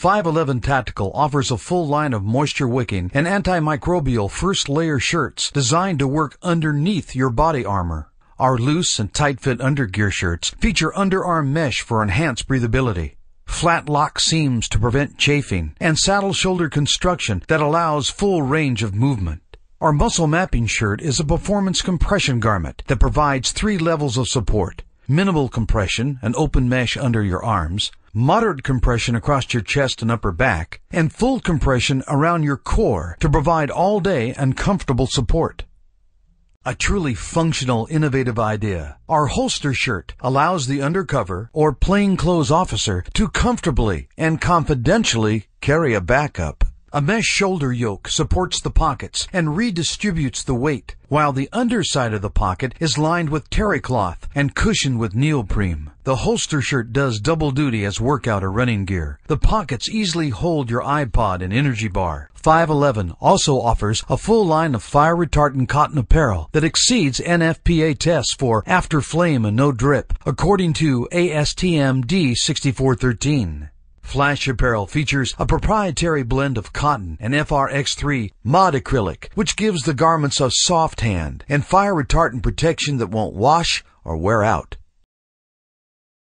511 Tactical offers a full line of moisture wicking and antimicrobial first layer shirts designed to work underneath your body armor. Our loose and tight fit undergear shirts feature underarm mesh for enhanced breathability, flat lock seams to prevent chafing, and saddle shoulder construction that allows full range of movement. Our muscle mapping shirt is a performance compression garment that provides three levels of support. Minimal compression, an open mesh under your arms, moderate compression across your chest and upper back, and full compression around your core to provide all day and comfortable support. A truly functional, innovative idea. Our holster shirt allows the undercover or plainclothes officer to comfortably and confidentially carry a backup. A mesh shoulder yoke supports the pockets and redistributes the weight, while the underside of the pocket is lined with terry cloth and cushioned with neoprene. The holster shirt does double duty as workout or running gear. The pockets easily hold your iPod and energy bar. 511 also offers a full line of fire retardant cotton apparel that exceeds NFPA tests for after flame and no drip, according to ASTM D6413. Flash Apparel features a proprietary blend of cotton and FRX3 modacrylic, which gives the garments a soft hand and fire retardant protection that won't wash or wear out.